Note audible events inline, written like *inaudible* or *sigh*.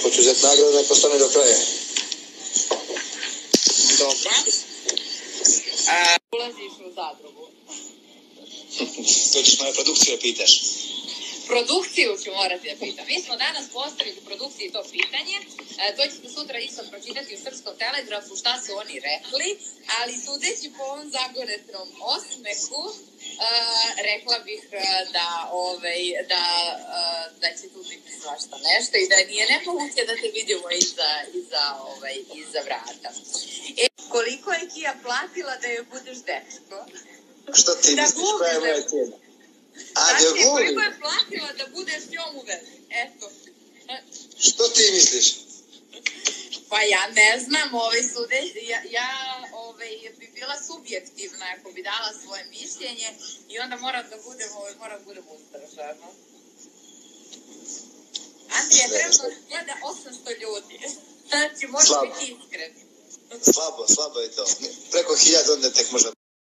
ako ću uzeti nagradu, neka ostane do kraja. Dobro. A, ulaziš u zadrugu. *laughs* To ćeš moje produkcije pitaš. Produkciju ću morati da pitam. Mi smo danas postavili produkciji to pitanje. E, to ćete sutra isto pročitati u Srpskom telegrafu šta su oni rekli, ali sudeći po ovom zagonetnom osmehu, e, rekla bih e, da, ovaj, da, e, svašta nešto i da nije nemoguće da te vidimo iza, iza, ovaj, iza vrata. E, koliko je Kija platila da joj budeš dečko? Što ti Da misliš, koja je moja cijena? A, Znači, da koliko glumi? je platila da budeš njom u vezi? Eto. Što ti misliš? Pa ja ne znam, ovaj sude, ja, ja ovaj, bi bila subjektivna ako bi dala svoje mišljenje i onda moram da budem, ovaj, moram da budem ustrašana. Andrija, trenutno gleda 800 ljudi. Znači, može biti iskren. Slabo, slabo je to. Preko hiljada onda tek možda